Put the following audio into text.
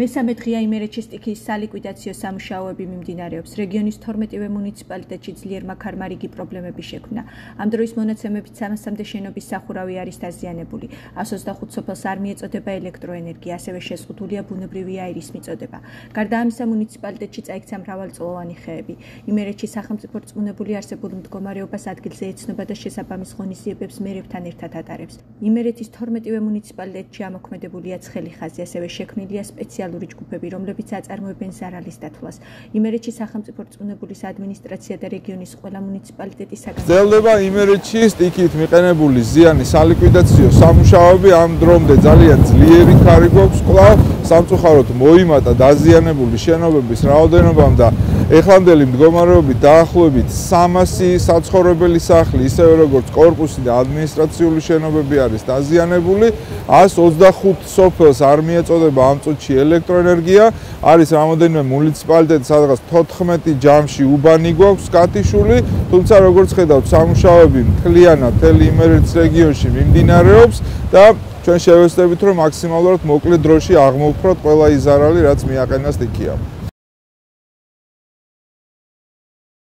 მესამე დღეა იმერეთში სტიქიის სალიკვიდაციო სამუშაოები მიმდინარეობს. რეგიონის 12-ვე მუნიციპალიტეტში ძლიერმა ქარმარიგი პრობლემები შექმნა. ამ დროის მონაცემებით 300-მდე შენობის სახურავი არის დაზიანებული. 125 სოფელს არ მიეწოდება ელექტროენერგია, ასევე შეზღუდულია ბუნებრივი აირის მიწოდება. გარდა ამისა, მუნიციპალიტეტში წაიქცა მრავალწლოვანი ხეები. იმერეთში სახელმწიფო რწმუნებული არსებულ მდგომარეობას ადგილზე ეცნობა და შესაბამის ღონისძიებებს მერებთან ერთად ატარებს. იმერეთის 12-ვე მუნიციპალიტეტში ამოქმედებულია ცხელი ხაზი, ასევე შექმნილია სპეციალური სოციალური ჯგუფები, რომლებიც აწარმოებენ ზარალის დათვლას. იმერეთში სახელმწიფო რწმუნებულის ადმინისტრაცია და რეგიონის ყველა მუნიციპალიტეტის საგანძურფ. ძლდება იმერეთში სტიქით მიყენებული ზიანის სალიკვიდაციო სამუშაოები ამ დრომდე ძალიან ძლიერი ქარი გვაქვს კვლავ სამწუხაროდ მოიმატა დაზიანებული შენობების რაოდენობამ და ეხლანდელი მდგომარეობით დაახლოებით 300 საცხოვრებელი სახლი, ისევე როგორც корпуსი და ადმინისტრაციული შენობები არის დაზიანებული. 125 სოფელს არ მიეწოდება ამ წუთში ელექტროენერგია. არის რამოდენიმე მუნიციპალიტეტი, სადღაც 14 ჯამში უბანი გვაქვს კატიშვილი, თუმცა როგორც ხედავთ, სამუშაოები მთლიანად თელი იმერეთის რეგიონში მიმდინარეობს და ჩვენ შევეცდებით, რომ მაქსიმალურად მოკლე დროში აღმოვფროთ ყველა ის ზარალი, რაც მიაყენას იქია.